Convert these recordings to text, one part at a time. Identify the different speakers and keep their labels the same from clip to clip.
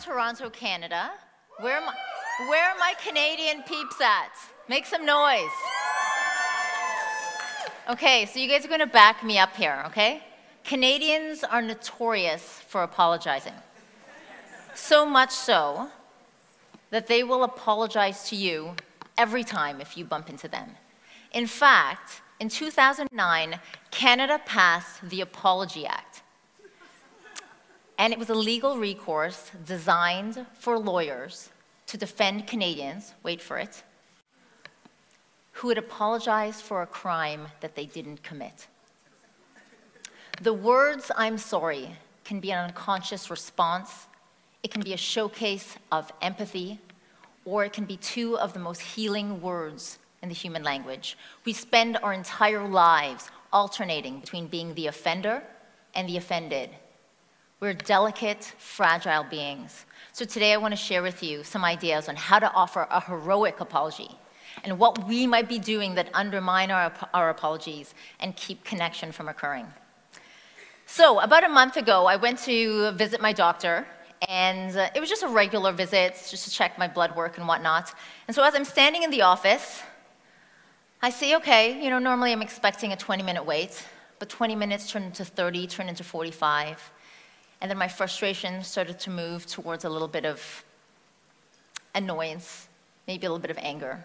Speaker 1: Toronto, Canada. Where my, where my Canadian peeps at? Make some noise. Okay, so you guys are going to back me up here, okay? Canadians are notorious for apologizing. So much so that they will apologize to you every time if you bump into them. In fact, in 2009, Canada passed the Apology Act. And it was a legal recourse designed for lawyers to defend Canadians, wait for it, who would apologize for a crime that they didn't commit. The words, I'm sorry, can be an unconscious response, it can be a showcase of empathy, or it can be two of the most healing words in the human language. We spend our entire lives alternating between being the offender and the offended. We're delicate, fragile beings. So today I want to share with you some ideas on how to offer a heroic apology and what we might be doing that undermine our, our apologies and keep connection from occurring. So about a month ago, I went to visit my doctor and uh, it was just a regular visit, just to check my blood work and whatnot. And so as I'm standing in the office, I see, okay, you know, normally I'm expecting a 20 minute wait, but 20 minutes turned into 30, turned into 45. And then my frustration started to move towards a little bit of annoyance, maybe a little bit of anger.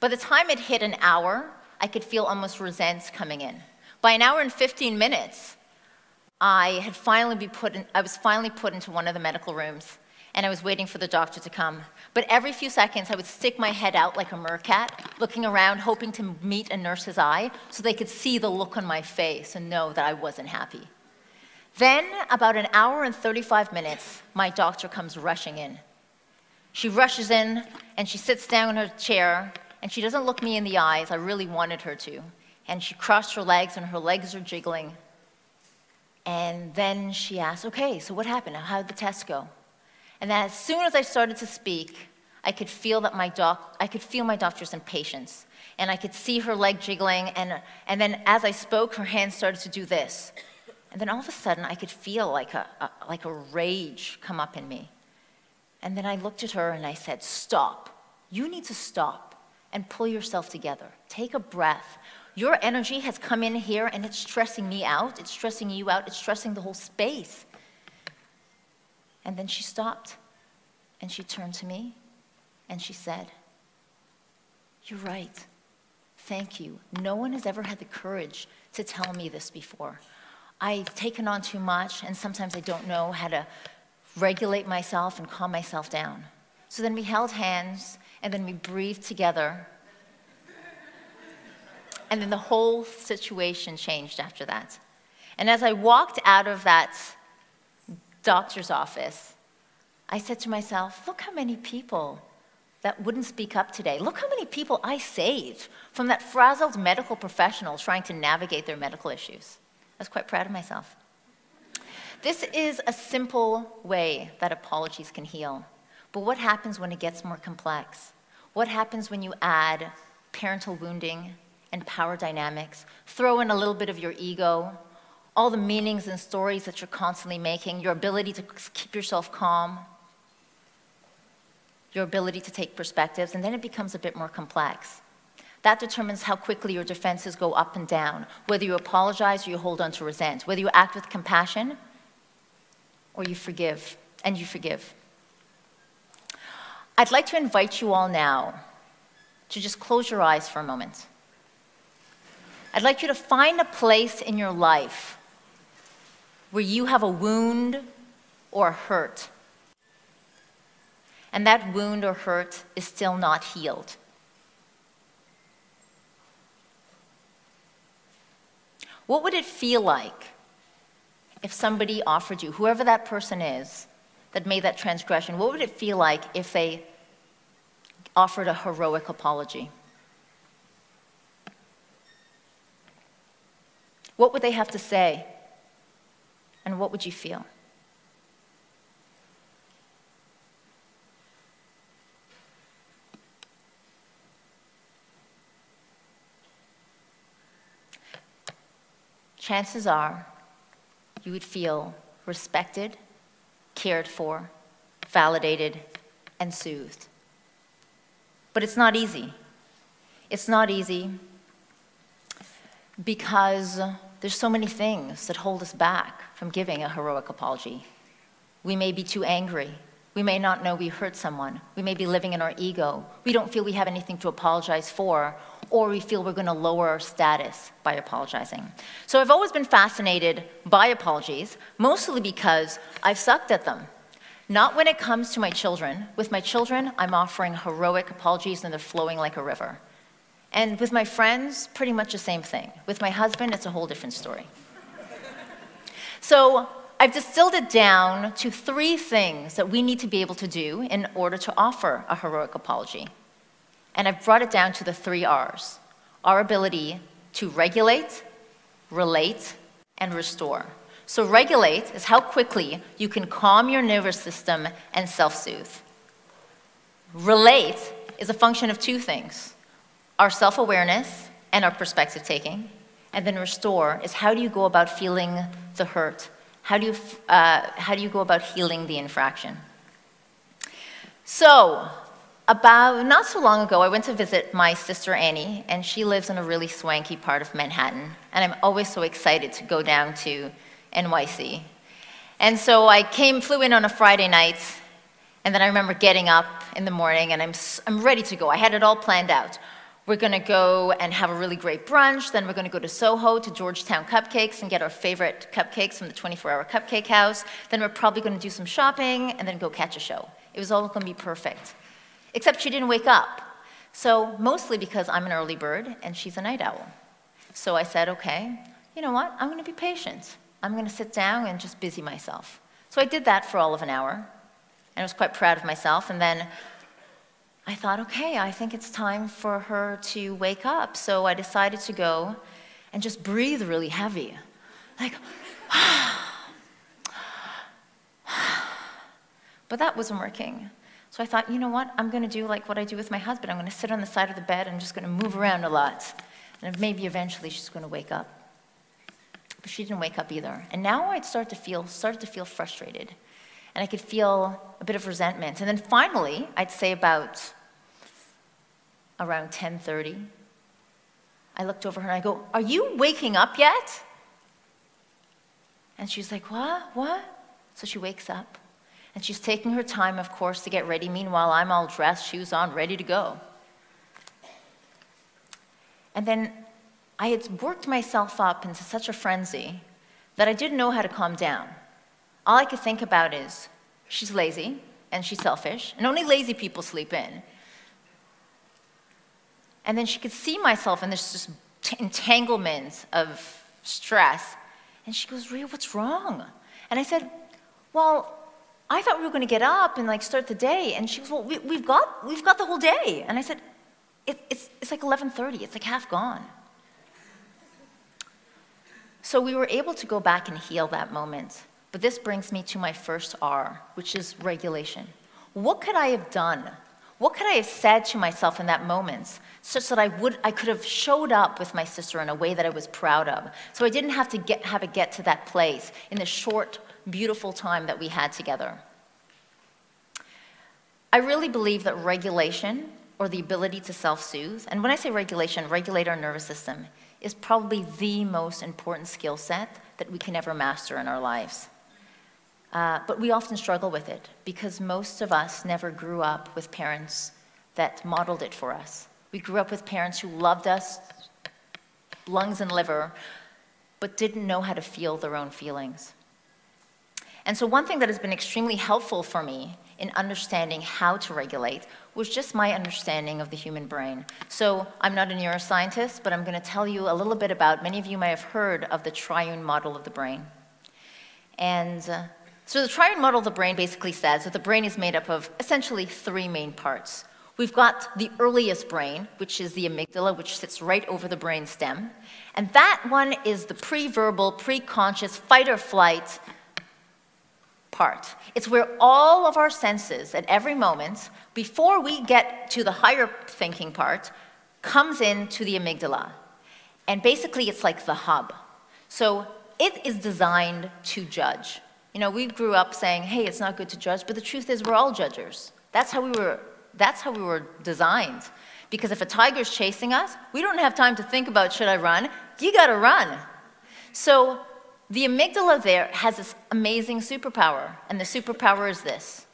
Speaker 1: By the time it hit an hour, I could feel almost resent coming in. By an hour and 15 minutes, I had finally be put in, I was finally put into one of the medical rooms and I was waiting for the doctor to come. But every few seconds, I would stick my head out like a meerkat, looking around, hoping to meet a nurse's eye so they could see the look on my face and know that I wasn't happy. Then, about an hour and 35 minutes, my doctor comes rushing in. She rushes in and she sits down in her chair and she doesn't look me in the eyes. I really wanted her to. And she crossed her legs and her legs are jiggling. And then she asks, Okay, so what happened? How did the test go? And then as soon as I started to speak, I could feel that my doc, I could feel my doctor's impatience. And I could see her leg jiggling, and, and then as I spoke, her hand started to do this. And then all of a sudden, I could feel like a, a, like a rage come up in me. And then I looked at her and I said, Stop. You need to stop and pull yourself together. Take a breath. Your energy has come in here and it's stressing me out, it's stressing you out, it's stressing the whole space. And then she stopped and she turned to me and she said, You're right. Thank you. No one has ever had the courage to tell me this before. I've taken on too much, and sometimes I don't know how to regulate myself and calm myself down. So then we held hands, and then we breathed together. And then the whole situation changed after that. And as I walked out of that doctor's office, I said to myself, look how many people that wouldn't speak up today. Look how many people I saved from that frazzled medical professional trying to navigate their medical issues. I was quite proud of myself. This is a simple way that apologies can heal. But what happens when it gets more complex? What happens when you add parental wounding and power dynamics, throw in a little bit of your ego, all the meanings and stories that you're constantly making, your ability to keep yourself calm, your ability to take perspectives, and then it becomes a bit more complex. That determines how quickly your defenses go up and down, whether you apologize or you hold on to resent, whether you act with compassion or you forgive, and you forgive. I'd like to invite you all now to just close your eyes for a moment. I'd like you to find a place in your life where you have a wound or a hurt, and that wound or hurt is still not healed. What would it feel like if somebody offered you, whoever that person is that made that transgression, what would it feel like if they offered a heroic apology? What would they have to say? And what would you feel? Chances are you would feel respected, cared for, validated, and soothed. But it's not easy. It's not easy because there's so many things that hold us back from giving a heroic apology. We may be too angry. We may not know we hurt someone. We may be living in our ego. We don't feel we have anything to apologize for, or we feel we're going to lower our status by apologizing. So I've always been fascinated by apologies, mostly because I've sucked at them. Not when it comes to my children. With my children, I'm offering heroic apologies and they're flowing like a river. And with my friends, pretty much the same thing. With my husband, it's a whole different story. so I've distilled it down to three things that we need to be able to do in order to offer a heroic apology. And I've brought it down to the three R's our ability to regulate, relate, and restore. So, regulate is how quickly you can calm your nervous system and self soothe. Relate is a function of two things our self awareness and our perspective taking. And then restore is how do you go about feeling the hurt? How do you, uh, how do you go about healing the infraction? So, about not so long ago, I went to visit my sister Annie, and she lives in a really swanky part of Manhattan. And I'm always so excited to go down to NYC. And so I came, flew in on a Friday night, and then I remember getting up in the morning, and I'm, I'm ready to go. I had it all planned out. We're going to go and have a really great brunch. Then we're going to go to Soho to Georgetown Cupcakes and get our favorite cupcakes from the 24 Hour Cupcake House. Then we're probably going to do some shopping and then go catch a show. It was all going to be perfect. Except she didn't wake up. So, mostly because I'm an early bird and she's a night owl. So I said, okay, you know what? I'm going to be patient. I'm going to sit down and just busy myself. So I did that for all of an hour. And I was quite proud of myself. And then I thought, okay, I think it's time for her to wake up. So I decided to go and just breathe really heavy. Like, but that wasn't working. So I thought, you know what? I'm going to do like what I do with my husband. I'm going to sit on the side of the bed. I'm just going to move around a lot. And maybe eventually she's going to wake up. But she didn't wake up either. And now I'd start to feel, started to feel frustrated and I could feel a bit of resentment. And then finally, I'd say about around 10:30, I looked over her and I go, "Are you waking up yet?" And she's like, "What? What?" So she wakes up. And she's taking her time, of course, to get ready. Meanwhile, I'm all dressed, shoes on, ready to go. And then I had worked myself up into such a frenzy that I didn't know how to calm down all I could think about is she's lazy and she's selfish, and only lazy people sleep in. And then she could see myself in this just entanglement of stress. And she goes, Rhea, what's wrong? And I said, Well, I thought we were going to get up and like start the day. And she goes, Well, we, have got, we've got the whole day. And I said, it, it's, it's like 11.30. It's like half gone. So we were able to go back and heal that moment. But this brings me to my first R, which is regulation. What could I have done? What could I have said to myself in that moment such that I, would, I could have showed up with my sister in a way that I was proud of? So I didn't have to get, have it get to that place in the short, beautiful time that we had together. I really believe that regulation, or the ability to self soothe, and when I say regulation, regulate our nervous system, is probably the most important skill set that we can ever master in our lives. Uh, but we often struggle with it because most of us never grew up with parents that modeled it for us. We grew up with parents who loved us, lungs and liver, but didn't know how to feel their own feelings. And so, one thing that has been extremely helpful for me in understanding how to regulate was just my understanding of the human brain. So, I'm not a neuroscientist, but I'm going to tell you a little bit about, many of you may have heard of the triune model of the brain. And uh, so the triune model of the brain basically says that the brain is made up of essentially three main parts. We've got the earliest brain, which is the amygdala, which sits right over the brain stem. And that one is the pre-verbal, pre-conscious fight or flight part. It's where all of our senses at every moment, before we get to the higher thinking part, comes into the amygdala. And basically it's like the hub. So it is designed to judge. You know, we grew up saying, hey, it's not good to judge, but the truth is we're all judgers. That's how we were, that's how we were designed. Because if a tiger's chasing us, we don't have time to think about should I run? You gotta run. So the amygdala there has this amazing superpower, and the superpower is this.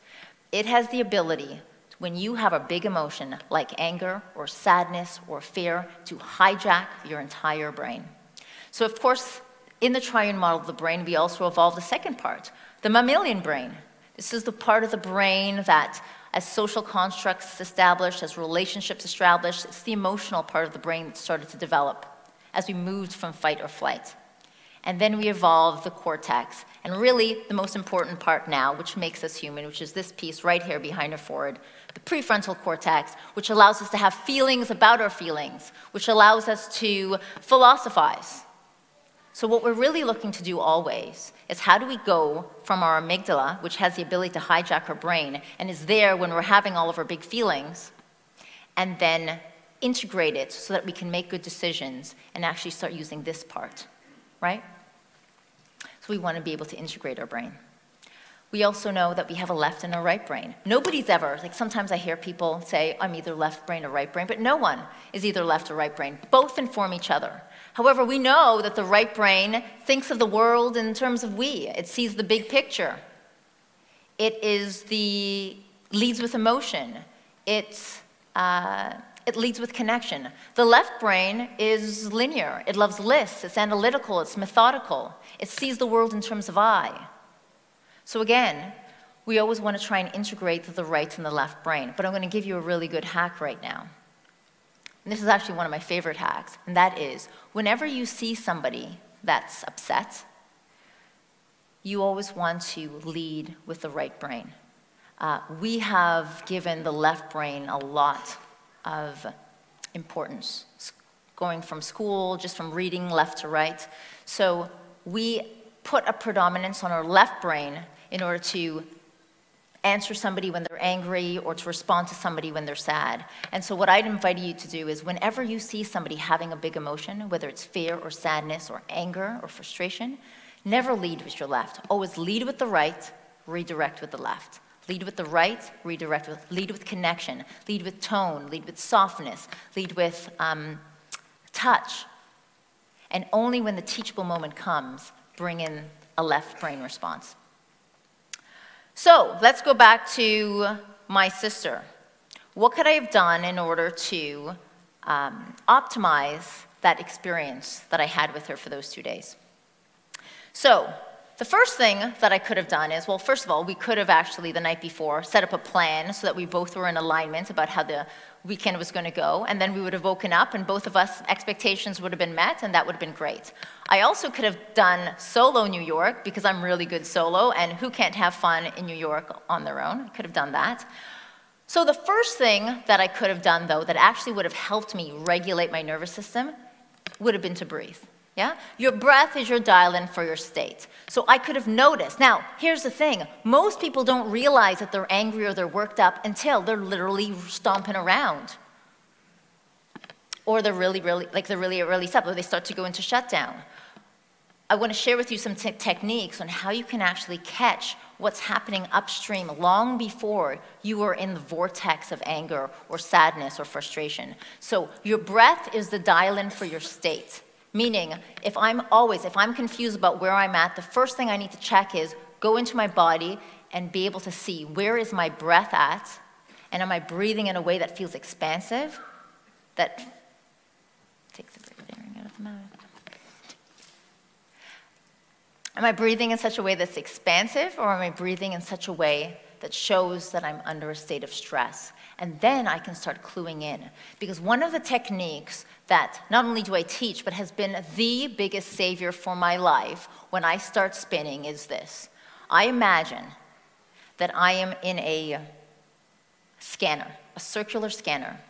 Speaker 1: It has the ability, when you have a big emotion like anger or sadness or fear, to hijack your entire brain. So of course, in the triune model of the brain, we also evolved the second part, the mammalian brain. This is the part of the brain that, as social constructs established, as relationships established, it's the emotional part of the brain that started to develop as we moved from fight or flight. And then we evolve the cortex. And really, the most important part now, which makes us human, which is this piece right here behind our forehead, the prefrontal cortex, which allows us to have feelings about our feelings, which allows us to philosophize, so what we're really looking to do always is how do we go from our amygdala, which has the ability to hijack our brain and is there when we're having all of our big feelings, and then integrate it so that we can make good decisions and actually start using this part, right? So we want to be able to integrate our brain. We also know that we have a left and a right brain. Nobody's ever, like sometimes I hear people say, I'm either left brain or right brain, but no one is either left or right brain. Both inform each other. However, we know that the right brain thinks of the world in terms of we. It sees the big picture. It is the leads with emotion. It, uh, it leads with connection. The left brain is linear. It loves lists. It's analytical. It's methodical. It sees the world in terms of I. So again, we always want to try and integrate the right and the left brain. But I'm going to give you a really good hack right now. And this is actually one of my favorite hacks, and that is whenever you see somebody that's upset, you always want to lead with the right brain. Uh, we have given the left brain a lot of importance, going from school, just from reading left to right. So we put a predominance on our left brain in order to answer somebody when they're angry or to respond to somebody when they're sad. And so what I'd invite you to do is whenever you see somebody having a big emotion, whether it's fear or sadness or anger or frustration, never lead with your left. Always lead with the right, redirect with the left. Lead with the right, redirect with, lead with connection, lead with tone, lead with softness, lead with um, touch. And only when the teachable moment comes, bring in a left brain response. So let's go back to my sister. What could I have done in order to um, optimize that experience that I had with her for those two days? So the first thing that I could have done is, well, first of all, we could have actually the night before set up a plan so that we both were in alignment about how the weekend was going to go, and then we would have woken up and both of us expectations would have been met, and that would have been great. I also could have done solo New York because I'm really good solo, and who can't have fun in New York on their own? I could have done that. So the first thing that I could have done, though, that actually would have helped me regulate my nervous system would have been to breathe. Yeah? Your breath is your dial in for your state. So I could have noticed. Now, here's the thing most people don't realize that they're angry or they're worked up until they're literally stomping around. Or they're really, really, like they're really, really upset, or they start to go into shutdown. I want to share with you some techniques on how you can actually catch what's happening upstream long before you are in the vortex of anger or sadness or frustration. So, your breath is the dial in for your state. Meaning, if I'm always, if I'm confused about where I'm at, the first thing I need to check is go into my body and be able to see where is my breath at, and am I breathing in a way that feels expansive? That take the breathing out of the mouth. Am I breathing in such a way that's expansive, or am I breathing in such a way that shows that I'm under a state of stress? And then I can start cluing in. Because one of the techniques that not only do I teach, but has been the biggest savior for my life when I start spinning is this. I imagine that I am in a scanner, a circular scanner.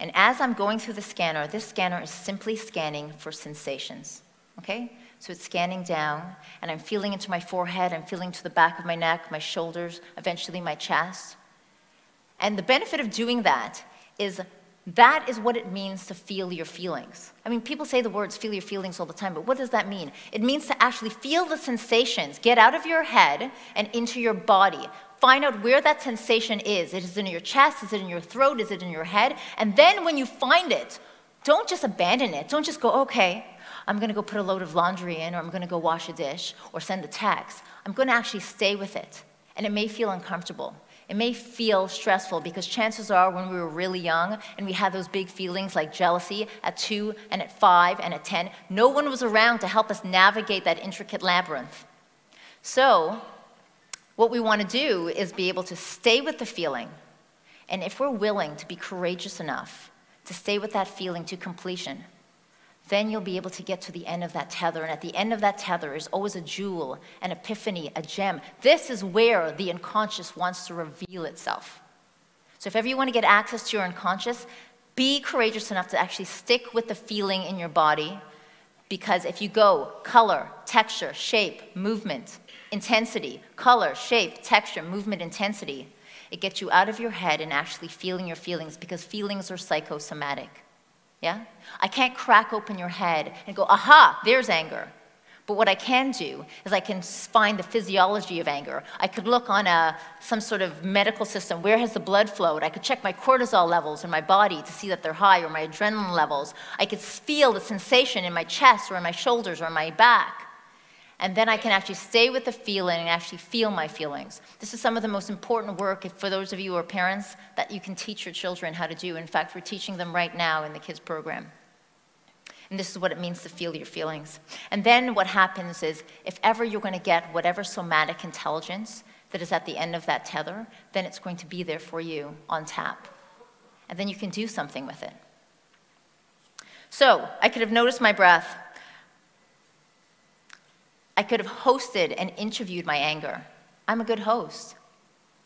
Speaker 1: And as I'm going through the scanner, this scanner is simply scanning for sensations. Okay? So it's scanning down, and I'm feeling into my forehead, I'm feeling to the back of my neck, my shoulders, eventually my chest. And the benefit of doing that is That is what it means to feel your feelings. I mean, people say the words feel your feelings all the time, but what does that mean? It means to actually feel the sensations, get out of your head and into your body. Find out where that sensation is. Is it in your chest? Is it in your throat? Is it in your head? And then when you find it, don't just abandon it. Don't just go, okay, I'm going to go put a load of laundry in, or I'm going to go wash a dish, or send a text. I'm going to actually stay with it. And it may feel uncomfortable. It may feel stressful because chances are when we were really young and we had those big feelings like jealousy at two and at five and at 10, no one was around to help us navigate that intricate labyrinth. So, what we want to do is be able to stay with the feeling. And if we're willing to be courageous enough to stay with that feeling to completion, then you'll be able to get to the end of that tether. And at the end of that tether is always a jewel, an epiphany, a gem. This is where the unconscious wants to reveal itself. So if ever you want to get access to your unconscious, be courageous enough to actually stick with the feeling in your body. Because if you go color, texture, shape, movement, intensity, color, shape, texture, movement, intensity, it gets you out of your head and actually feeling your feelings because feelings are psychosomatic. Yeah? I can't crack open your head and go, aha, there's anger. But what I can do is I can find the physiology of anger. I could look on a, some sort of medical system. Where has the blood flowed? I could check my cortisol levels in my body to see that they're high or my adrenaline levels. I could feel the sensation in my chest or in my shoulders or in my back and then I can actually stay with the feeling and actually feel my feelings. This is some of the most important work for those of you who are parents that you can teach your children how to do. In fact, we're teaching them right now in the kids program. And this is what it means to feel your feelings. And then what happens is, if ever you're going to get whatever somatic intelligence that is at the end of that tether, then it's going to be there for you on tap. And then you can do something with it. So, I could have noticed my breath. I could have hosted and interviewed my anger. I'm a good host.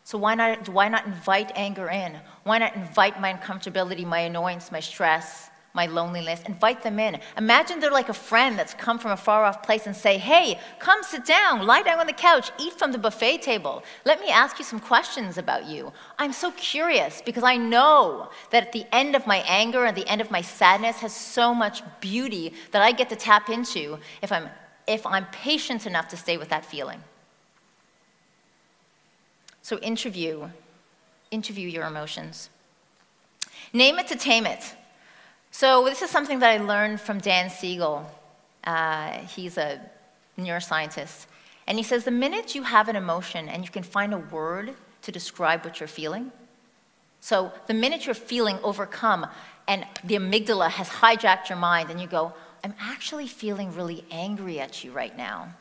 Speaker 1: So why not, why not invite anger in? Why not invite my uncomfortability, my annoyance, my stress, my loneliness? Invite them in. Imagine they're like a friend that's come from a far off place and say, hey, come sit down, lie down on the couch, eat from the buffet table. Let me ask you some questions about you. I'm so curious because I know that at the end of my anger and the end of my sadness has so much beauty that I get to tap into if I'm if I'm patient enough to stay with that feeling. So interview, interview your emotions. Name it to tame it. So this is something that I learned from Dan Siegel. Uh, he's a neuroscientist. And he says the minute you have an emotion and you can find a word to describe what you're feeling, so the minute you're feeling overcome and the amygdala has hijacked your mind and you go, I'm actually feeling really angry at you right now,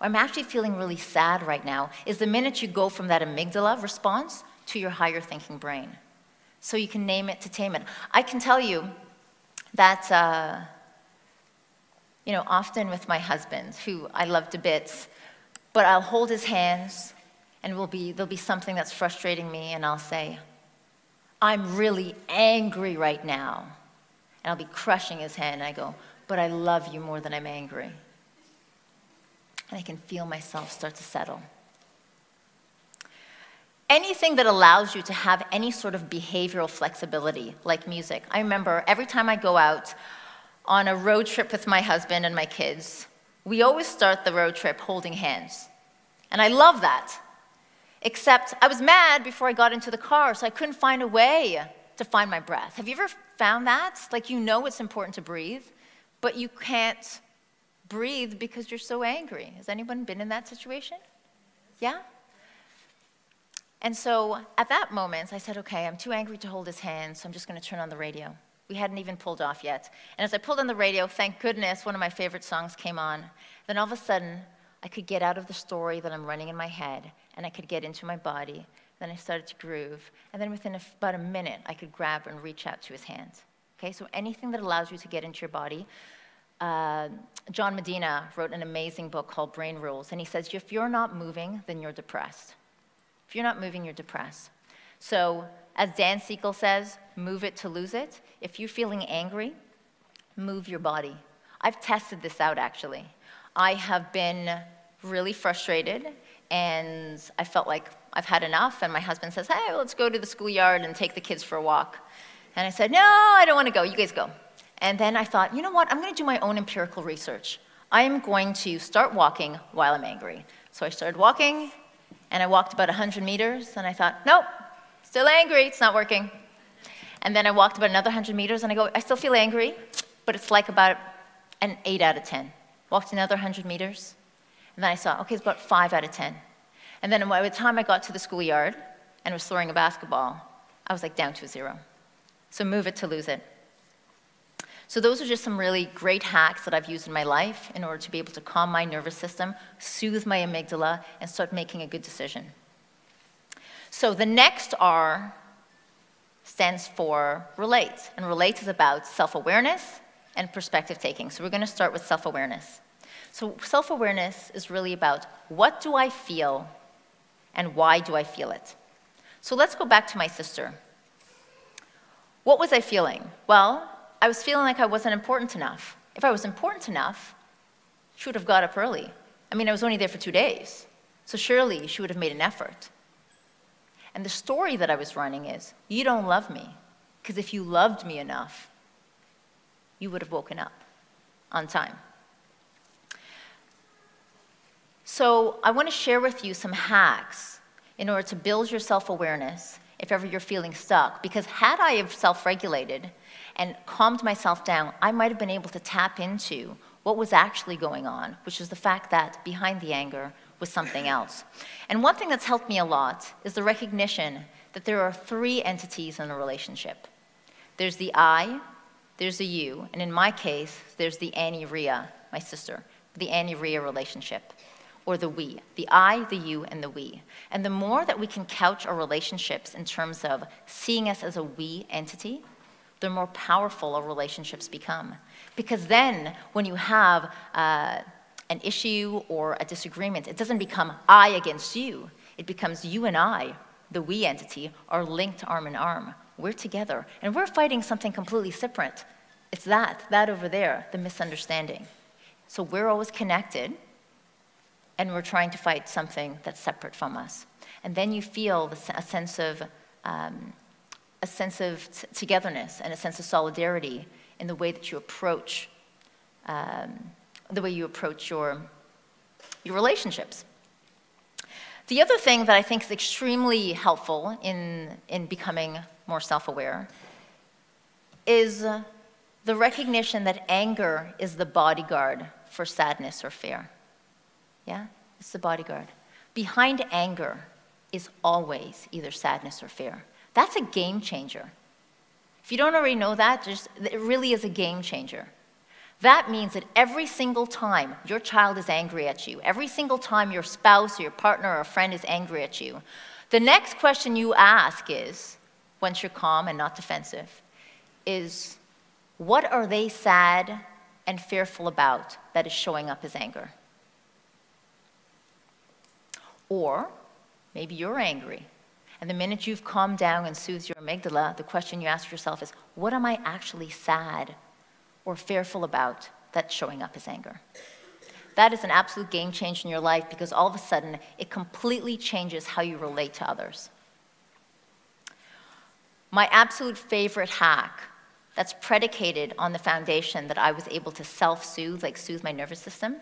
Speaker 1: or I'm actually feeling really sad right now, is the minute you go from that amygdala response to your higher thinking brain. So you can name it to tame it. I can tell you that, uh, you know, often with my husband, who I love to bits, but I'll hold his hands and will be, there'll be something that's frustrating me, and I'll say, I'm really angry right now. And I'll be crushing his hand, and I go, but I love you more than I'm angry. And I can feel myself start to settle. Anything that allows you to have any sort of behavioral flexibility, like music. I remember every time I go out on a road trip with my husband and my kids, we always start the road trip holding hands. And I love that. Except I was mad before I got into the car, so I couldn't find a way to find my breath. Have you ever found that? Like you know it's important to breathe, but you can't breathe because you're so angry. Has anyone been in that situation? Yeah? And so at that moment, I said, okay, I'm too angry to hold his hand, so I'm just going to turn on the radio. We hadn't even pulled off yet. And as I pulled on the radio, thank goodness, one of my favorite songs came on. Then all of a sudden, I could get out of the story that I'm running in my head, and I could get into my body. Then I started to groove. And then within a, about a minute, I could grab and reach out to his hand. Okay, so anything that allows you to get into your body. Uh, John Medina wrote an amazing book called Brain Rules, and he says, if you're not moving, then you're depressed. If you're not moving, you're depressed. So, as Dan Siegel says, move it to lose it. If you're feeling angry, move your body. I've tested this out actually. I have been really frustrated and I felt like I've had enough. And my husband says, Hey, let's go to the schoolyard and take the kids for a walk. And I said, No, I don't want to go. You guys go. And then I thought, you know what? I'm going to do my own empirical research. I am going to start walking while I'm angry. So I started walking, and I walked about 100 meters, and I thought, nope, still angry, it's not working. And then I walked about another 100 meters, and I go, I still feel angry, but it's like about an 8 out of 10. Walked another 100 meters, and then I saw, okay, it's about 5 out of 10. And then by the time I got to the schoolyard and was throwing a basketball, I was like down to a zero. So move it to lose it. So those are just some really great hacks that I've used in my life in order to be able to calm my nervous system, soothe my amygdala, and start making a good decision. So the next R stands for relate, and relate is about self-awareness and perspective taking. So we're going to start with self-awareness. So self-awareness is really about what do I feel and why do I feel it? So let's go back to my sister. What was I feeling? Well, I was feeling like I wasn't important enough. If I was important enough, she would have got up early. I mean, I was only there for two days. So surely she would have made an effort. And the story that I was running is you don't love me. Because if you loved me enough, you would have woken up on time. So I want to share with you some hacks in order to build your self-awareness if ever you're feeling stuck. Because had I have self-regulated and calmed myself down, I might have been able to tap into what was actually going on, which is the fact that behind the anger was something else. And one thing that's helped me a lot is the recognition that there are three entities in a relationship. There's the I, there's the you, and in my case, there's the Annie Rhea, my sister, the Annie Rhea relationship or the we, the I, the you, and the we. And the more that we can couch our relationships in terms of seeing us as a we entity, the more powerful our relationships become. Because then, when you have uh, an issue or a disagreement, it doesn't become I against you. It becomes you and I, the we entity, are linked arm in arm. We're together, and we're fighting something completely separate. It's that, that over there, the misunderstanding. So we're always connected, and we're trying to fight something that's separate from us. And then you feel a sense of, um, a sense of togetherness and a sense of solidarity in the way that you approach, um, the way you approach your, your relationships. The other thing that I think is extremely helpful in, in becoming more self-aware is the recognition that anger is the bodyguard for sadness or fear. Yeah? It's the bodyguard. Behind anger is always either sadness or fear. That's a game changer. If you don't already know that, just, it really is a game changer. That means that every single time your child is angry at you, every single time your spouse or your partner or a friend is angry at you, the next question you ask is, once you're calm and not defensive, is what are they sad and fearful about that is showing up as anger? Or maybe you're angry. And the minute you've calmed down and soothed your amygdala, the question you ask yourself is, what am I actually sad or fearful about that's showing up as anger? That is an absolute game changer in your life because all of a sudden it completely changes how you relate to others. My absolute favorite hack that's predicated on the foundation that I was able to self soothe, like soothe my nervous system,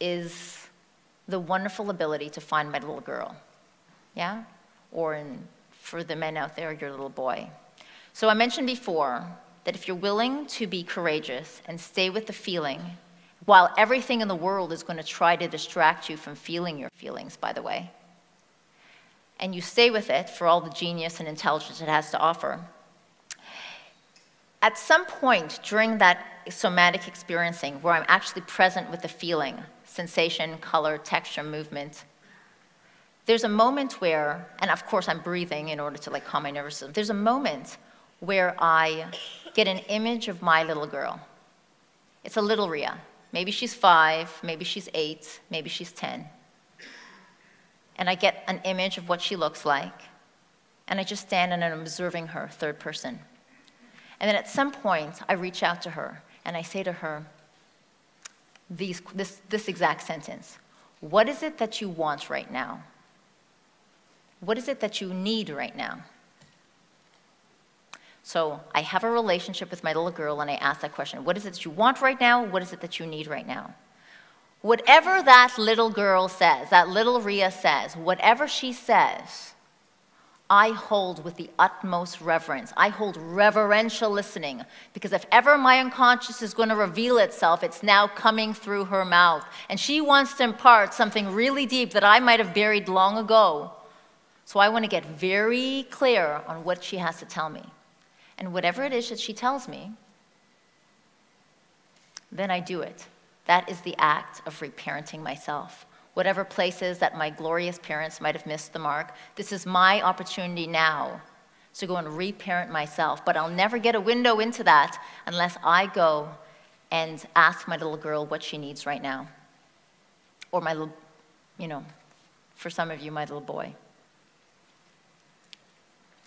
Speaker 1: is the wonderful ability to find my little girl, yeah? Or in, for the men out there, your little boy. So I mentioned before that if you're willing to be courageous and stay with the feeling, while everything in the world is going to try to distract you from feeling your feelings, by the way, and you stay with it for all the genius and intelligence it has to offer, at some point during that somatic experiencing where I'm actually present with the feeling, sensation, color, texture, movement. There's a moment where, and of course I'm breathing in order to like calm my nervous system, there's a moment where I get an image of my little girl. It's a little Rhea. Maybe she's five, maybe she's eight, maybe she's 10. And I get an image of what she looks like, and I just stand and I'm observing her, third person. And then at some point, I reach out to her and I say to her, these, this, this exact sentence. What is it that you want right now? What is it that you need right now? So I have a relationship with my little girl and I ask that question What is it that you want right now? What is it that you need right now? Whatever that little girl says, that little Rhea says, whatever she says, I hold with the utmost reverence. I hold reverential listening because if ever my unconscious is going to reveal itself, it's now coming through her mouth. And she wants to impart something really deep that I might have buried long ago. So I want to get very clear on what she has to tell me. And whatever it is that she tells me, then I do it. That is the act of reparenting myself whatever places that my glorious parents might have missed the mark. This is my opportunity now to go and reparent myself. But I'll never get a window into that unless I go and ask my little girl what she needs right now. Or my little, you know, for some of you, my little boy.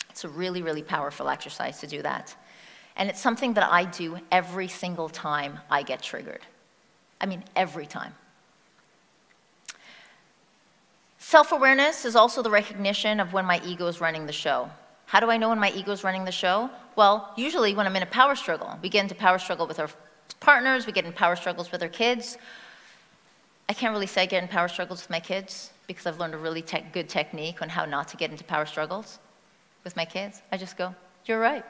Speaker 1: It's a really, really powerful exercise to do that. And it's something that I do every single time I get triggered. I mean, every time. Self awareness is also the recognition of when my ego is running the show. How do I know when my ego is running the show? Well, usually when I'm in a power struggle. We get into power struggle with our partners, we get in power struggles with our kids. I can't really say I get in power struggles with my kids because I've learned a really te good technique on how not to get into power struggles with my kids. I just go, You're right.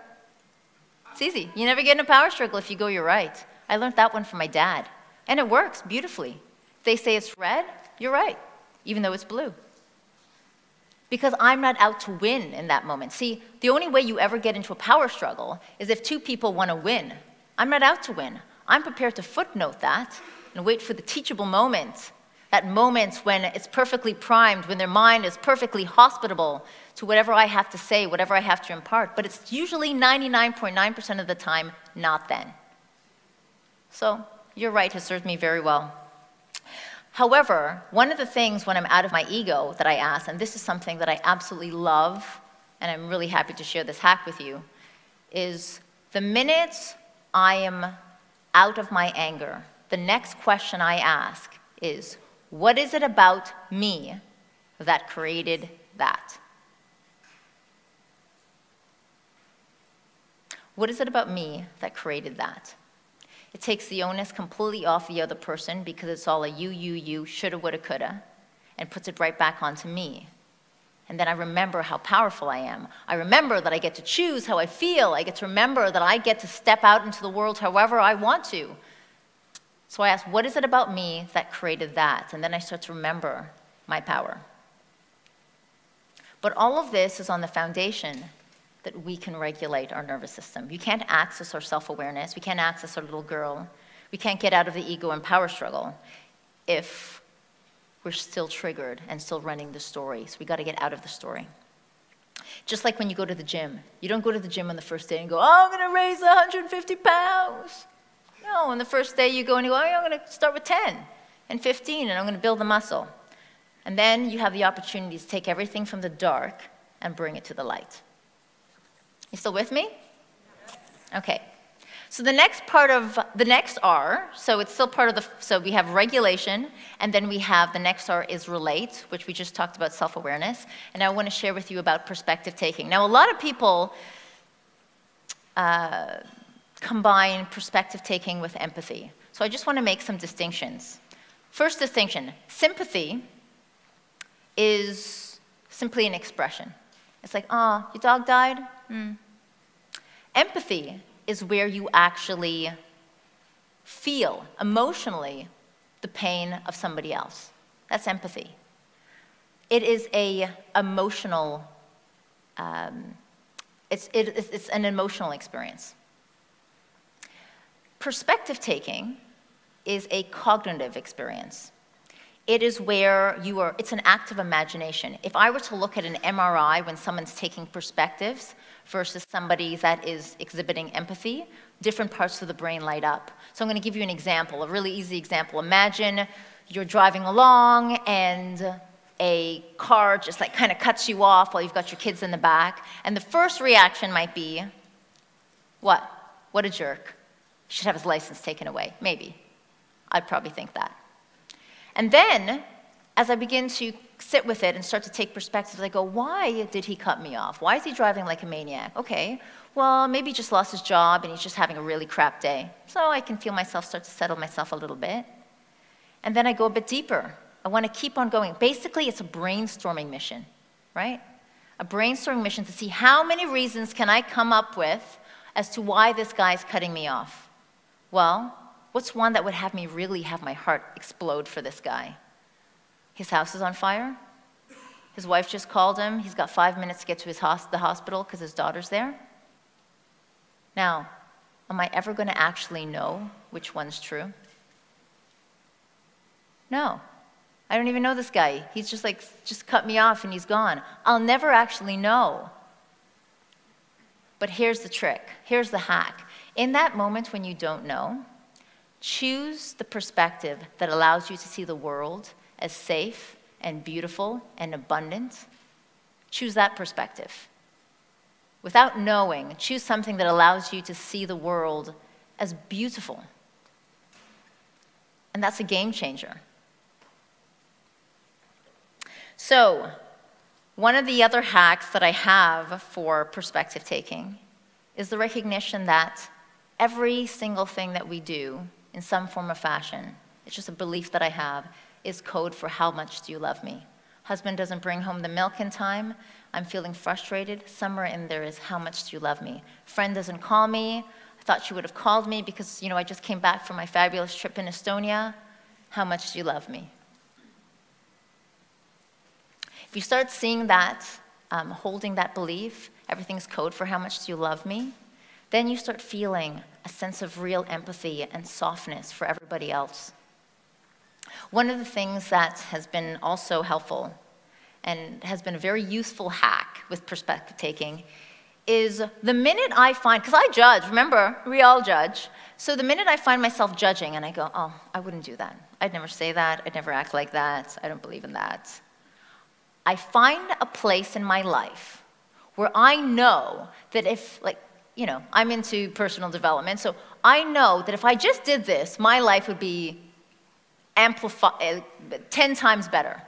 Speaker 1: It's easy. You never get in a power struggle if you go, You're right. I learned that one from my dad. And it works beautifully. If they say it's red, you're right even though it's blue. Because I'm not out to win in that moment. See, the only way you ever get into a power struggle is if two people want to win. I'm not out to win. I'm prepared to footnote that and wait for the teachable moment. That moment when it's perfectly primed, when their mind is perfectly hospitable to whatever I have to say, whatever I have to impart. But it's usually 99.9% of the time not then. So, your right has served me very well. However, one of the things when I'm out of my ego that I ask, and this is something that I absolutely love, and I'm really happy to share this hack with you, is the minute I am out of my anger, the next question I ask is, what is it about me that created that? What is it about me that created that? It takes the onus completely off the other person because it's all a you, you, you, shoulda, woulda, coulda, and puts it right back onto me. And then I remember how powerful I am. I remember that I get to choose how I feel. I get to remember that I get to step out into the world however I want to. So I ask, what is it about me that created that? And then I start to remember my power. But all of this is on the foundation that we can regulate our nervous system. You can't access our self awareness. We can't access our little girl. We can't get out of the ego and power struggle if we're still triggered and still running the story. So we got to get out of the story. Just like when you go to the gym. You don't go to the gym on the first day and go, oh, I'm going to raise 150 pounds. No, on the first day you go and you go, oh, I'm going to start with 10 and 15 and I'm going to build the muscle. And then you have the opportunity to take everything from the dark and bring it to the light. You still with me? Okay. So the next part of the next R, so it's still part of the, so we have regulation, and then we have the next R is relate, which we just talked about self awareness. And I want to share with you about perspective taking. Now, a lot of people uh, combine perspective taking with empathy. So I just want to make some distinctions. First distinction sympathy is simply an expression. It's like, oh, your dog died? Mm. Empathy is where you actually feel emotionally the pain of somebody else. That's empathy. It is a emotional, um, it's, it, it's an emotional experience. Perspective taking is a cognitive experience. It is where you are, it's an act of imagination. If I were to look at an MRI when someone's taking perspectives, versus somebody that is exhibiting empathy, different parts of the brain light up. So I'm going to give you an example, a really easy example. Imagine you're driving along and a car just like kind of cuts you off while you've got your kids in the back, and the first reaction might be, what? What a jerk. Should have his license taken away. Maybe. I'd probably think that. And then, as I begin to sit with it and start to take perspectives. I go, why did he cut me off? Why is he driving like a maniac? Okay, well, maybe he just lost his job and he's just having a really crap day. So I can feel myself start to settle myself a little bit. And then I go a bit deeper. I want to keep on going. Basically, it's a brainstorming mission, right? A brainstorming mission to see how many reasons can I come up with as to why this guy's cutting me off. Well, what's one that would have me really have my heart explode for this guy? His house is on fire. His wife just called him. He's got five minutes to get to his hos- the hospital because his daughter's there. Now, am I ever going to actually know which one's true? No. I don't even know this guy. He's just like, just cut me off and he's gone. I'll never actually know. But here's the trick here's the hack. In that moment when you don't know, choose the perspective that allows you to see the world as safe and beautiful and abundant. Choose that perspective without knowing, choose something that allows you to see the world as beautiful. And that's a game changer. So, one of the other hacks that I have for perspective taking is the recognition that every single thing that we do in some form or fashion, it's just a belief that I have, is code for how much do you love me. Husband doesn't bring home the milk in time, I'm feeling frustrated. Somewhere in there is how much do you love me? Friend doesn't call me. I thought she would have called me because, you know, I just came back from my fabulous trip in Estonia. How much do you love me? If you start seeing that, um, holding that belief, everything's code for how much do you love me, then you start feeling a sense of real empathy and softness for everybody else. One of the things that has been also helpful and has been a very useful hack with perspective taking is the minute I find, because I judge, remember, we all judge. So the minute I find myself judging and I go, oh, I wouldn't do that. I'd never say that. I'd never act like that. I don't believe in that. I find a place in my life where I know that if, like, you know, I'm into personal development, so I know that if I just did this, my life would be amplified, eh, 10 times better.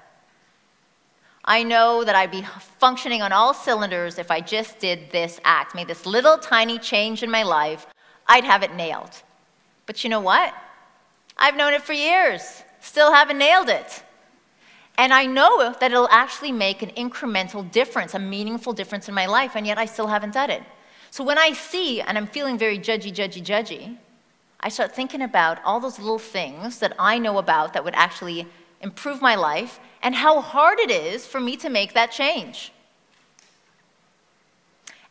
Speaker 1: I know that I'd be functioning on all cylinders if I just did this act, made this little tiny change in my life, I'd have it nailed. But you know what? I've known it for years, still haven't nailed it. And I know that it'll actually make an incremental difference, a meaningful difference in my life, and yet I still haven't done it. So when I see, and I'm feeling very judgy, judgy, judgy, I start thinking about all those little things that I know about that would actually improve my life, and how hard it is for me to make that change.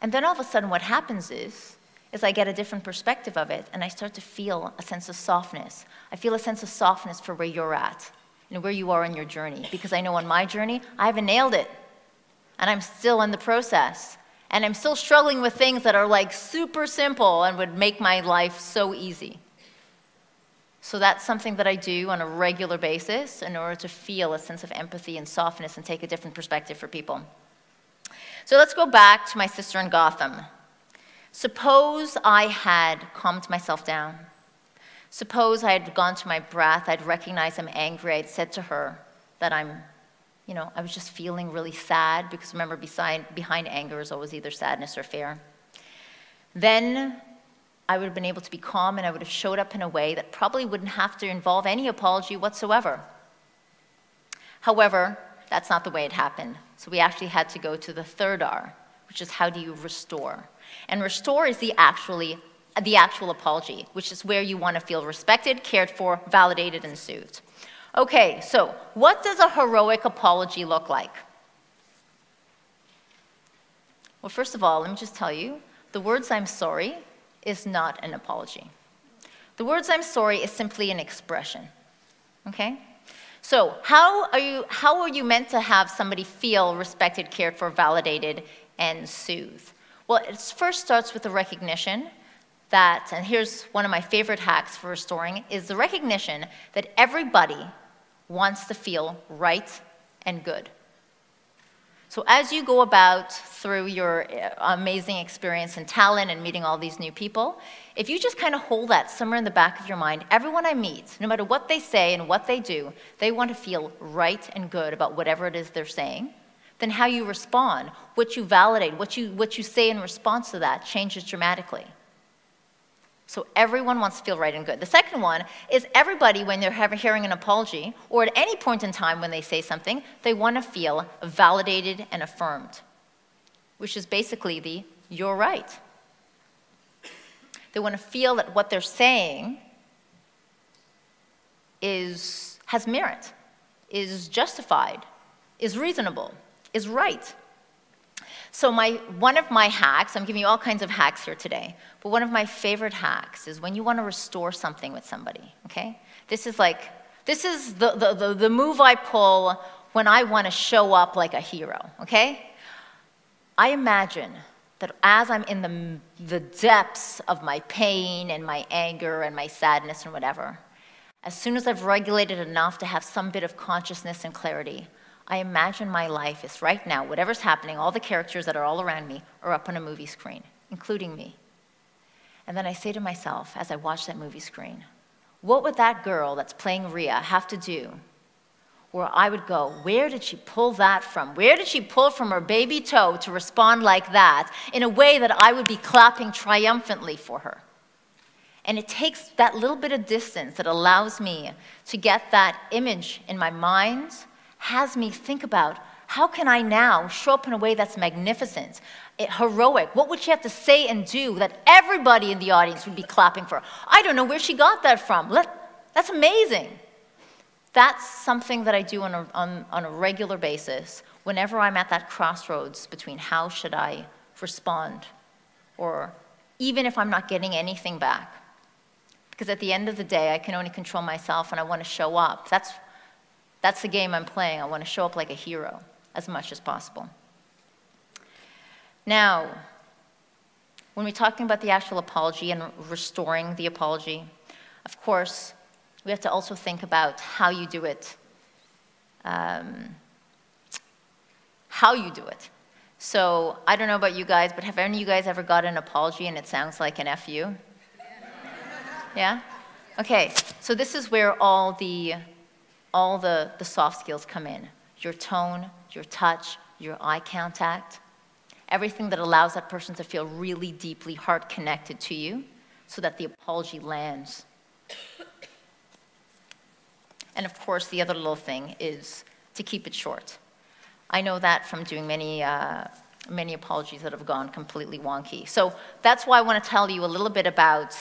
Speaker 1: And then all of a sudden, what happens is, is I get a different perspective of it, and I start to feel a sense of softness. I feel a sense of softness for where you're at and where you are in your journey, because I know on my journey, I haven't nailed it, and I'm still in the process. And I'm still struggling with things that are like super simple and would make my life so easy. So that's something that I do on a regular basis in order to feel a sense of empathy and softness and take a different perspective for people. So let's go back to my sister in Gotham. Suppose I had calmed myself down. Suppose I had gone to my breath, I'd recognized I'm angry, I'd said to her that I'm, you know, I was just feeling really sad because remember, beside, behind anger is always either sadness or fear. Then I would have been able to be calm and I would have showed up in a way that probably wouldn't have to involve any apology whatsoever. However, that's not the way it happened. So we actually had to go to the third R, which is how do you restore? And restore is the actually the actual apology, which is where you want to feel respected, cared for, validated, and soothed. Okay, so what does a heroic apology look like? Well, first of all, let me just tell you the words I'm sorry is not an apology. The words I'm sorry is simply an expression. Okay? So, how are you how are you meant to have somebody feel respected, cared for, validated, and soothed? Well, it first starts with the recognition that, and here's one of my favorite hacks for restoring, is the recognition that everybody wants to feel right and good. So as you go about through your uh, amazing experience and talent and meeting all these new people, if you just kind of hold that somewhere in the back of your mind, everyone I meet, no matter what they say and what they do, they want to feel right and good about whatever it is they're saying, then how you respond, what you validate, what you, what you say in response to that changes dramatically. So everyone wants to feel right and good. The second one is everybody, when they're hearing an apology, or at any point in time when they say something, they want to feel validated and affirmed, which is basically the you're right. They want to feel that what they're saying is, has merit, is justified, is reasonable, is right. So my, one of my hacks, I'm giving you all kinds of hacks here today, but one of my favorite hacks is when you want to restore something with somebody, okay? This is like, this is the, the, the, the move I pull when I want to show up like a hero, okay? I imagine that as I'm in the, the depths of my pain and my anger and my sadness and whatever, as soon as I've regulated enough to have some bit of consciousness and clarity, I imagine my life is right now, whatever's happening, all the characters that are all around me are up on a movie screen, including me. And then I say to myself as I watch that movie screen, what would that girl that's playing Rhea have to do where I would go, where did she pull that from? Where did she pull from her baby toe to respond like that in a way that I would be clapping triumphantly for her? And it takes that little bit of distance that allows me to get that image in my mind, has me think about how can I now show up in a way that's magnificent, eh, heroic? What would she have to say and do that everybody in the audience would be clapping for? I don't know where she got that from. Let, that's amazing. That's something that I do on a, on, on a regular basis whenever I'm at that crossroads between how should I respond or even if I'm not getting anything back. Because at the end of the day, I can only control myself and I want to show up. That's, that's the game I'm playing. I want to show up like a hero as much as possible. Now, when we're talking about the actual apology and restoring the apology, of course, we have to also think about how you do it, um, how you do it. So I don't know about you guys, but have any of you guys ever got an apology and it sounds like an FU? Yeah? Okay, so this is where all the, all the, the soft skills come in. Your tone, your touch, your eye contact, everything that allows that person to feel really deeply heart connected to you so that the apology lands. And of course, the other little thing is to keep it short. I know that from doing many, uh, many apologies that have gone completely wonky. So that's why I want to tell you a little bit about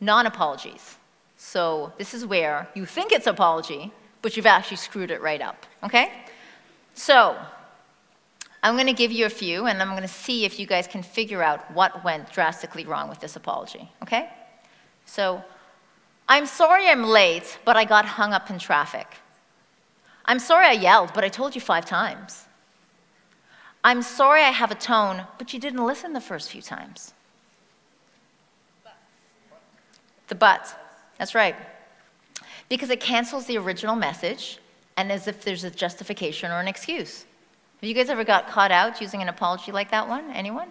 Speaker 1: non-apologies. So this is where you think it's apology, but you've actually screwed it right up, okay? So I'm going to give you a few, and I'm going to see if you guys can figure out what went drastically wrong with this apology, okay? So I'm sorry I'm late, but I got hung up in traffic. I'm sorry I yelled, but I told you five times. I'm sorry I have a tone, but you didn't listen the first few times. The but. That's right. Because it cancels the original message and as if there's a justification or an excuse. Have you guys ever got caught out using an apology like that one? Anyone?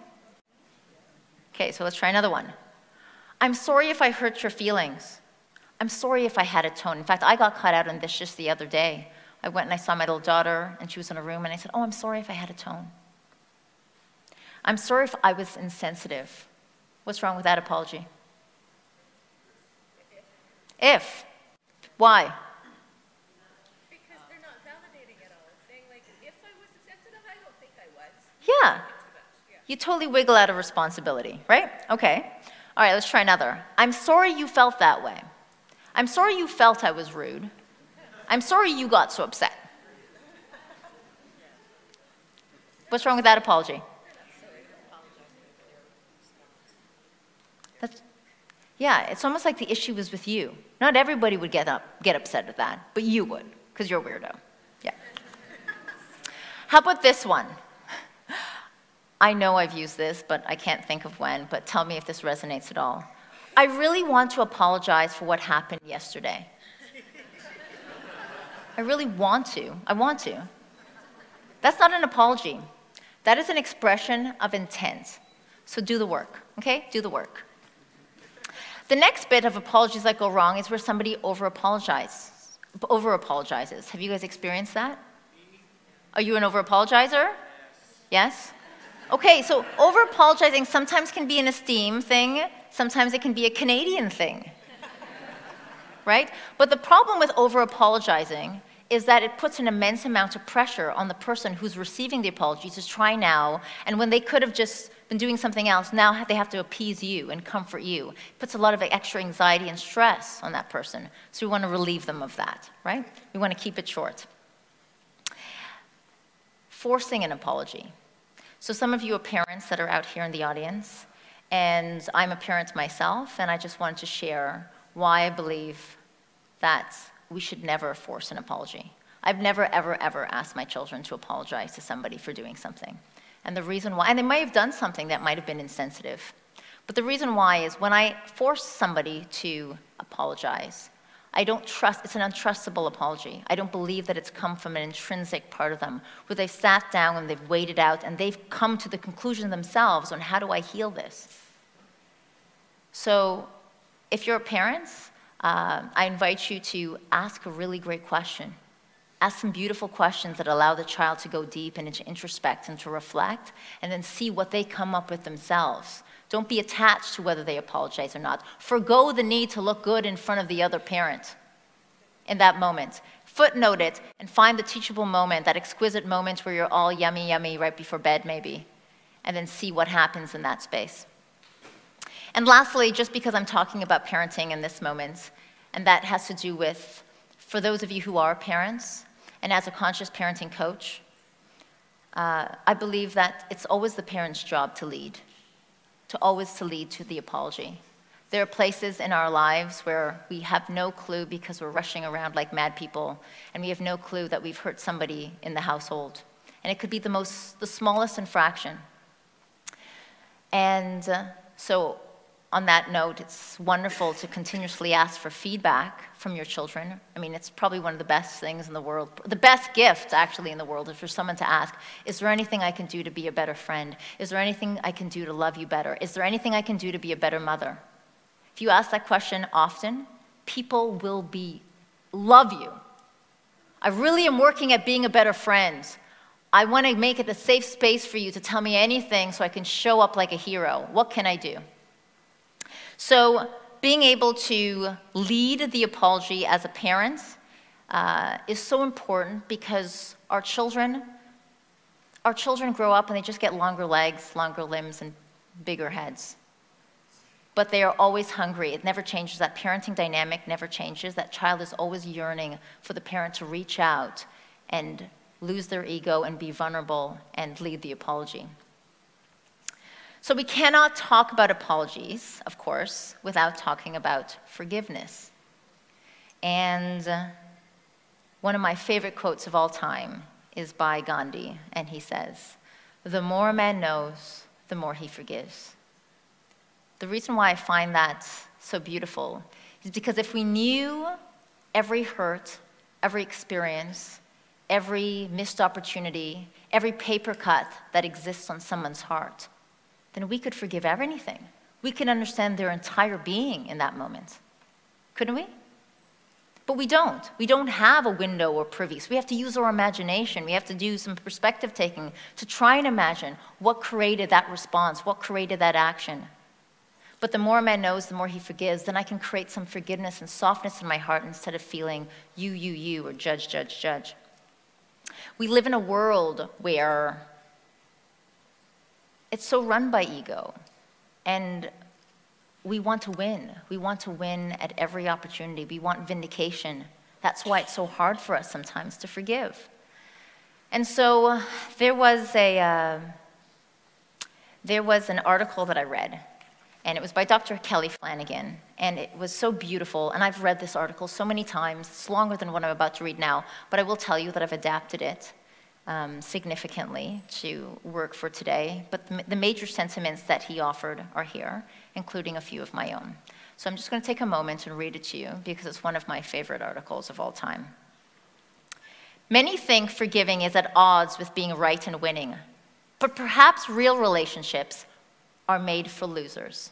Speaker 1: Okay, so let's try another one. I'm sorry if I hurt your feelings. I'm sorry if I had a tone. In fact, I got caught out on this just the other day. I went and I saw my little daughter, and she was in a room, and I said, Oh, I'm sorry if I had a tone. I'm sorry if I was insensitive. What's wrong with that apology? If. Why?
Speaker 2: Because they're not validating it all. saying, like, if I was insensitive, I don't think I was.
Speaker 1: Yeah. You totally wiggle out of responsibility, right? Okay. All right, let's try another. I'm sorry you felt that way. I'm sorry you felt I was rude. I'm sorry you got so upset. What's wrong with that apology? Yeah, it's almost like the issue was with you. Not everybody would get, up, get upset at that, but you would, because you're a weirdo. Yeah. How about this one? I know I've used this, but I can't think of when, but tell me if this resonates at all. I really want to apologize for what happened yesterday. I really want to. I want to. That's not an apology. That is an expression of intent. So do the work, okay? Do the work. The next bit of apologies that go wrong is where somebody over apologizes. Over apologizes. Have you guys experienced that? Are you an over apologizer? Yes? Okay, so over apologizing sometimes can be an esteem thing, sometimes it can be a Canadian thing. right? But the problem with over apologizing is that it puts an immense amount of pressure on the person who's receiving the apology to try now, and when they could have just been doing something else, now they have to appease you and comfort you. It puts a lot of extra anxiety and stress on that person. So we want to relieve them of that, right? We want to keep it short. Forcing an apology. So some of you are parents that are out here in the audience, and I'm a parent myself, and I just wanted to share why I believe that we should never force an apology. I've never, ever, ever asked my children to apologize to somebody for doing something. And the reason why, and they might have done something that might have been insensitive, but the reason why is when I force somebody to apologize, I don't trust, it's an untrustable apology. I don't believe that it's come from an intrinsic part of them, where they've sat down and they've waited out and they've come to the conclusion themselves on how do I heal this. So if you're parents, uh, I invite you to ask a really great question. Ask some beautiful questions that allow the child to go deep and to introspect and to reflect, and then see what they come up with themselves. Don't be attached to whether they apologize or not. Forgo the need to look good in front of the other parent in that moment. Footnote it and find the teachable moment, that exquisite moment where you're all yummy, yummy right before bed, maybe, and then see what happens in that space. And lastly, just because I'm talking about parenting in this moment, and that has to do with, for those of you who are parents, and as a conscious parenting coach, uh, I believe that it's always the parent's job to lead, to always to lead to the apology. There are places in our lives where we have no clue because we're rushing around like mad people, and we have no clue that we've hurt somebody in the household. And it could be the most, the smallest infraction. And uh, so on that note, it's wonderful to continuously ask for feedback from your children. I mean, it's probably one of the best things in the world, the best gift actually in the world is for someone to ask, is there anything I can do to be a better friend? Is there anything I can do to love you better? Is there anything I can do to be a better mother? If you ask that question often, people will be, love you. I really am working at being a better friend. I want to make it a safe space for you to tell me anything so I can show up like a hero. What can I do? So being able to lead the apology as a parent uh, is so important because our children, our children grow up and they just get longer legs, longer limbs, and bigger heads. But they are always hungry. It never changes. That parenting dynamic never changes. That child is always yearning for the parent to reach out and lose their ego and be vulnerable and lead the apology. So we cannot talk about apologies, of course, without talking about forgiveness. And one of my favorite quotes of all time is by Gandhi, and he says, The more a man knows, the more he forgives. The reason why I find that so beautiful is because if we knew every hurt, every experience, every missed opportunity, every paper cut that exists on someone's heart, then we could forgive everything. We could understand their entire being in that moment. Couldn't we? But we don't. We don't have a window or privy. So we have to use our imagination. We have to do some perspective taking to try and imagine what created that response, what created that action. But the more a man knows, the more he forgives, then I can create some forgiveness and softness in my heart instead of feeling you, you, you, or judge, judge, judge. We live in a world where it's so run by ego. And we want to win. We want to win at every opportunity. We want vindication. That's why it's so hard for us sometimes to forgive. And so there was a uh, there was an article that I read, and it was by Dr. Kelly Flanagan, and it was so beautiful. And I've read this article so many times. It's longer than what I'm about to read now, but I will tell you that I've adapted it um, significantly to work for today, but the, the major sentiments that he offered are here, including a few of my own. So I'm just going to take a moment and read it to you because it's one of my favorite articles of all time. Many think forgiving is at odds with being right and winning, but perhaps real relationships are made for losers.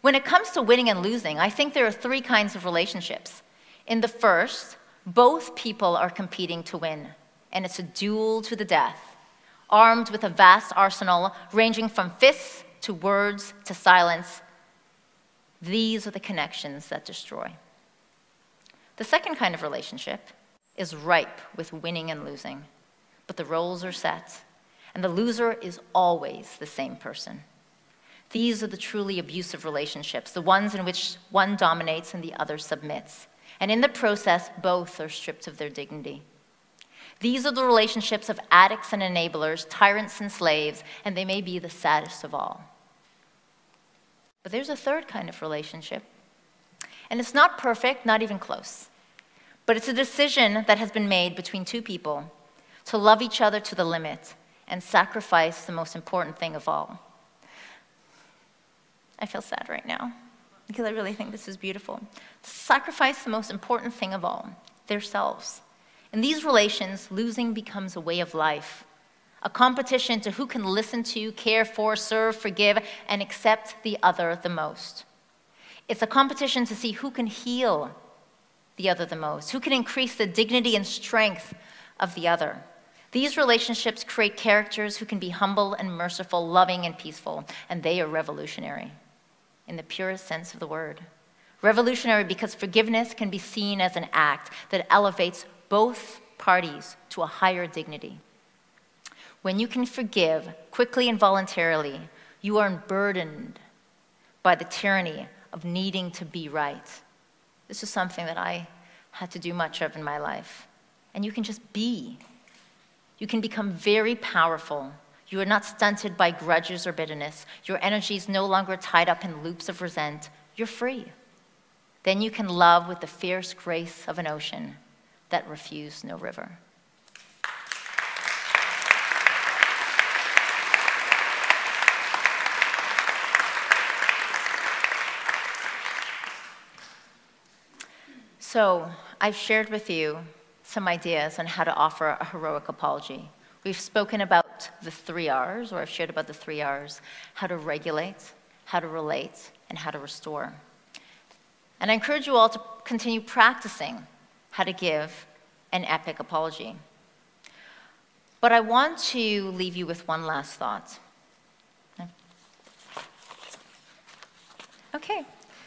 Speaker 1: When it comes to winning and losing, I think there are three kinds of relationships. In the first, both people are competing to win and it's a duel to the death, armed with a vast arsenal ranging from fists to words to silence. These are the connections that destroy. The second kind of relationship is ripe with winning and losing, but the roles are set, and the loser is always the same person. These are the truly abusive relationships, the ones in which one dominates and the other submits. And in the process, both are stripped of their dignity. These are the relationships of addicts and enablers, tyrants and slaves, and they may be the saddest of all. But there's a third kind of relationship. And it's not perfect, not even close. But it's a decision that has been made between two people to love each other to the limit and sacrifice the most important thing of all. I feel sad right now because I really think this is beautiful. Sacrifice the most important thing of all, their selves. In these relations, losing becomes a way of life, a competition to who can listen to, care for, serve, forgive, and accept the other the most. It's a competition to see who can heal the other the most, who can increase the dignity and strength of the other. These relationships create characters who can be humble and merciful, loving and peaceful, and they are revolutionary in the purest sense of the word. Revolutionary because forgiveness can be seen as an act that elevates both parties to a higher dignity. When you can forgive quickly and voluntarily, you are burdened by the tyranny of needing to be right. This is something that I had to do much of in my life. And you can just be. You can become very powerful you are not stunted by grudges or bitterness. Your energy is no longer tied up in loops of resent. You're free. Then you can love with the fierce grace of an ocean that refuse no river. So, I've shared with you some ideas on how to offer a heroic apology. We've spoken about the three R's, or I've shared about the three R's how to regulate, how to relate, and how to restore. And I encourage you all to continue practicing how to give an epic apology. But I want to leave you with one last thought. Okay,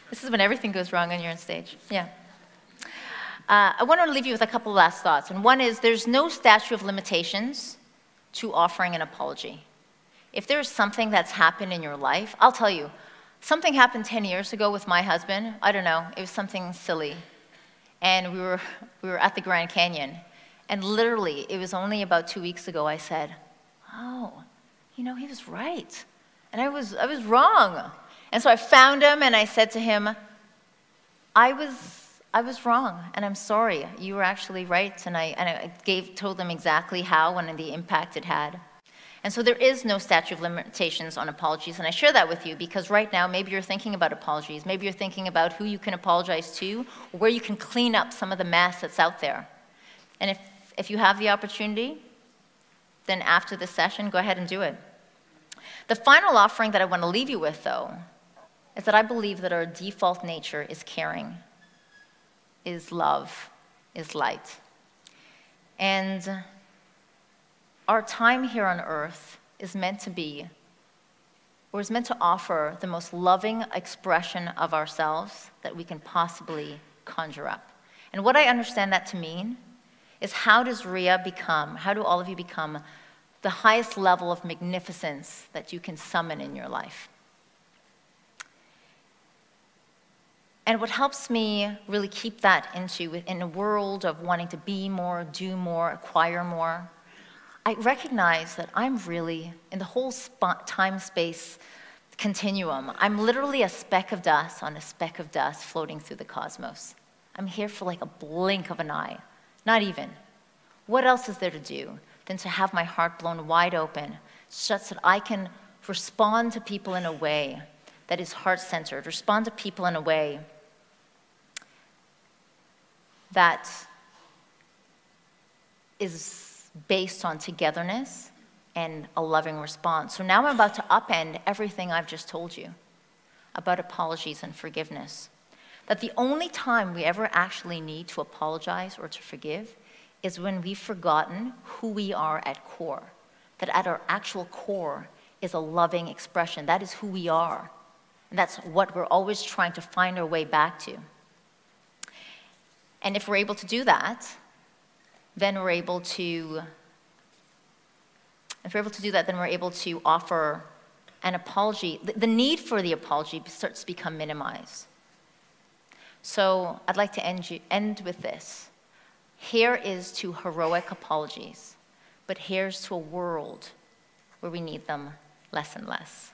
Speaker 1: this is when everything goes wrong on your stage. Yeah. Uh, I want to leave you with a couple last thoughts. And one is there's no statute of limitations to offering an apology. If there's something that's happened in your life, I'll tell you, something happened 10 years ago with my husband. I don't know, it was something silly. And we were, we were at the Grand Canyon. And literally, it was only about two weeks ago I said, Oh, you know, he was right. And I was, I was wrong. And so I found him and I said to him, I was I was wrong, and I'm sorry. You were actually right, and I, and I gave, told them exactly how and the impact it had. And so there is no statute of limitations on apologies, and I share that with you because right now maybe you're thinking about apologies. Maybe you're thinking about who you can apologize to, where you can clean up some of the mess that's out there. And if, if you have the opportunity, then after the session, go ahead and do it. The final offering that I want to leave you with, though, is that I believe that our default nature is caring is love, is light. And our time here on earth is meant to be, or is meant to offer the most loving expression of ourselves that we can possibly conjure up. And what I understand that to mean is how does Rhea become, how do all of you become the highest level of magnificence that you can summon in your life? And what helps me really keep that into in a world of wanting to be more, do more, acquire more, I recognize that I'm really in the whole time space continuum. I'm literally a speck of dust on a speck of dust floating through the cosmos. I'm here for like a blink of an eye, not even. What else is there to do than to have my heart blown wide open such that I can respond to people in a way that is heart centered, respond to people in a way that is based on togetherness and a loving response. So now I'm about to upend everything I've just told you about apologies and forgiveness. That the only time we ever actually need to apologize or to forgive is when we've forgotten who we are at core. That at our actual core is a loving expression. That is who we are. And that's what we're always trying to find our way back to. And if we're able to do that, then we're able to if we're able to do that, then we're able to offer an apology. The, the need for the apology starts to become minimized. So I'd like to end, you, end with this. Here is to heroic apologies, but here's to a world where we need them less and less.